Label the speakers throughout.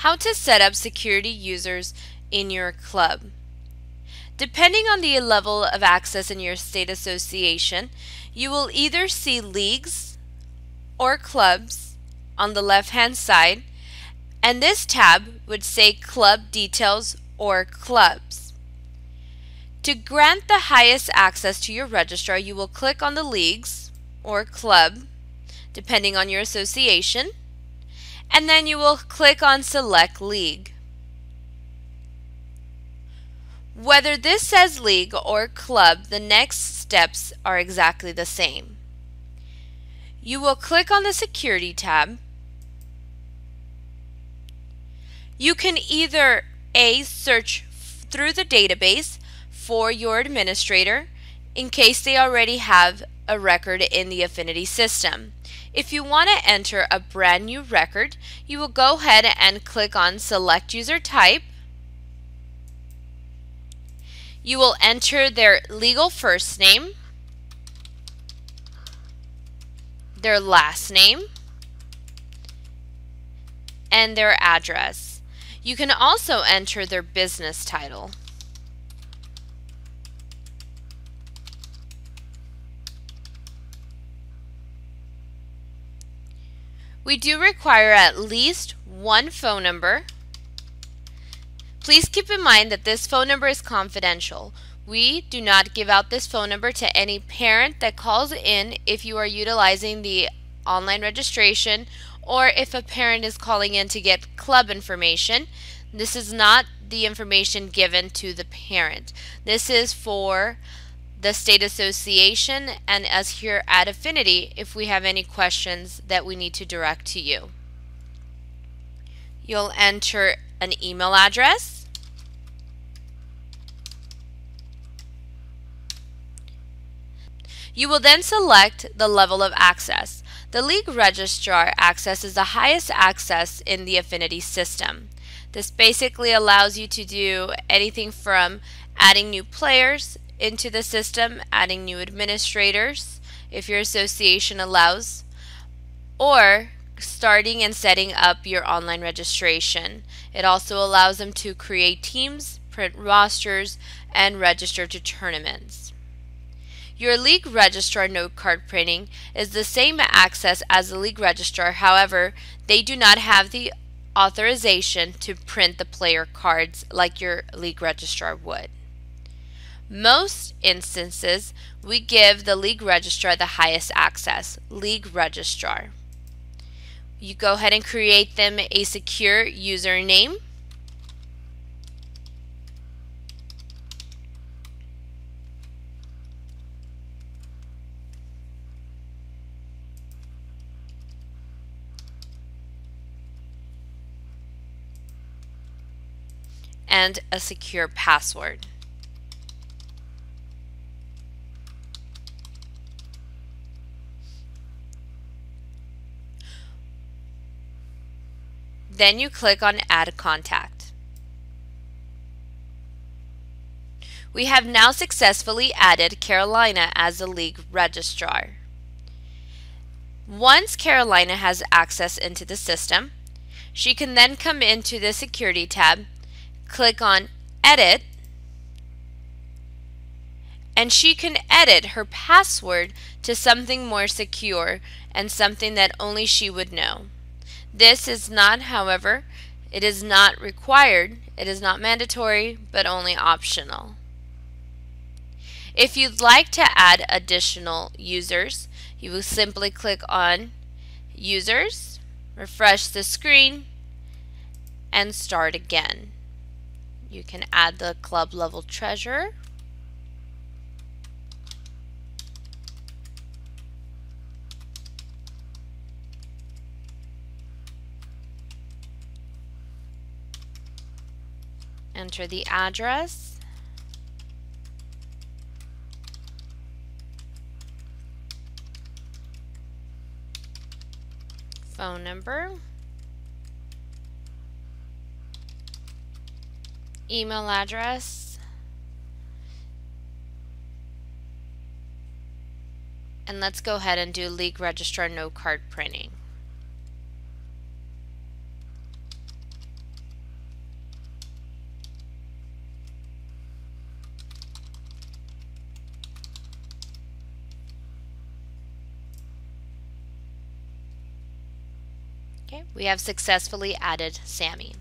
Speaker 1: How to set up security users in your club. Depending on the level of access in your state association, you will either see leagues or clubs on the left hand side, and this tab would say Club Details or Clubs. To grant the highest access to your registrar, you will click on the leagues or club, depending on your association, and then you will click on Select League. Whether this says league or club, the next steps are exactly the same. You will click on the Security tab. You can either A. Search through the database for your administrator in case they already have a record in the Affinity system. If you want to enter a brand new record, you will go ahead and click on Select User Type. You will enter their legal first name, their last name, and their address. You can also enter their business title. We do require at least one phone number. Please keep in mind that this phone number is confidential. We do not give out this phone number to any parent that calls in if you are utilizing the online registration or if a parent is calling in to get club information. This is not the information given to the parent. This is for the state association and us here at Affinity if we have any questions that we need to direct to you. You'll enter an email address. You will then select the level of access. The League Registrar access is the highest access in the Affinity system. This basically allows you to do anything from adding new players, into the system, adding new administrators if your association allows, or starting and setting up your online registration. It also allows them to create teams, print rosters, and register to tournaments. Your league registrar no card printing is the same access as the league registrar, however, they do not have the authorization to print the player cards like your league registrar would. Most instances, we give the league registrar the highest access, league registrar. You go ahead and create them a secure username. and a secure password. Then you click on Add Contact. We have now successfully added Carolina as the league registrar. Once Carolina has access into the system, she can then come into the Security tab, click on Edit, and she can edit her password to something more secure and something that only she would know. This is not, however, it is not required, it is not mandatory, but only optional. If you'd like to add additional users, you will simply click on Users, refresh the screen, and start again. You can add the club level treasurer enter the address. Phone number. Email address. And let's go ahead and do league registrar no card printing. Okay, we have successfully added Sammy.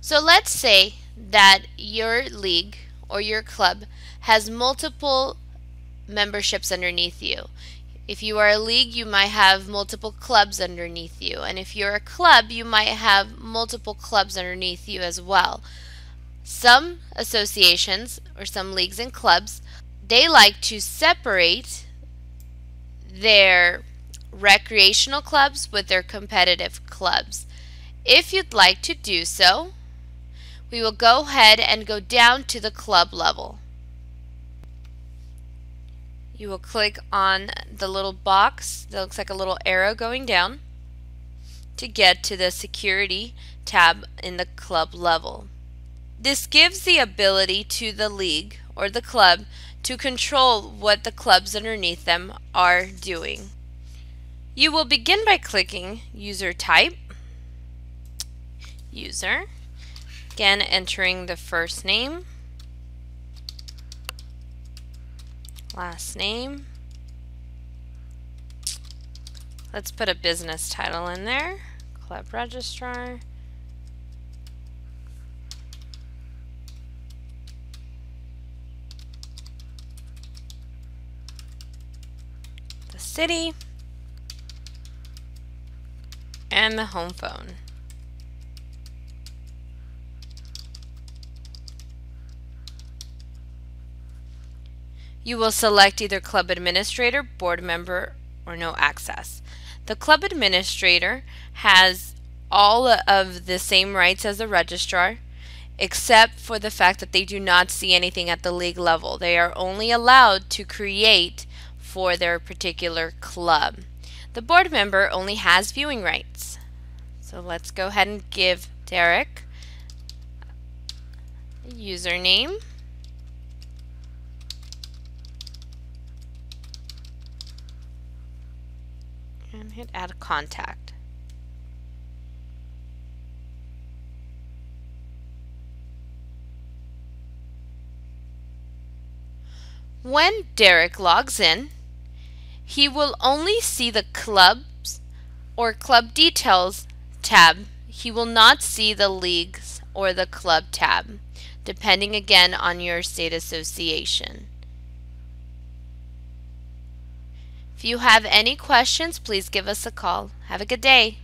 Speaker 1: So let's say that your league or your club has multiple memberships underneath you. If you are a league, you might have multiple clubs underneath you. And if you're a club, you might have multiple clubs underneath you as well. Some associations or some leagues and clubs, they like to separate their recreational clubs with their competitive clubs. If you'd like to do so, we will go ahead and go down to the club level. You will click on the little box that looks like a little arrow going down to get to the security tab in the club level. This gives the ability to the league or the club to control what the clubs underneath them are doing. You will begin by clicking user type, user, Again, entering the first name, last name. Let's put a business title in there, club registrar. The city and the home phone. You will select either club administrator, board member, or no access. The club administrator has all of the same rights as the registrar, except for the fact that they do not see anything at the league level. They are only allowed to create for their particular club. The board member only has viewing rights. So let's go ahead and give Derek a username. and hit add contact. When Derek logs in, he will only see the clubs or club details tab. He will not see the leagues or the club tab, depending again on your state association. If you have any questions, please give us a call. Have a good day.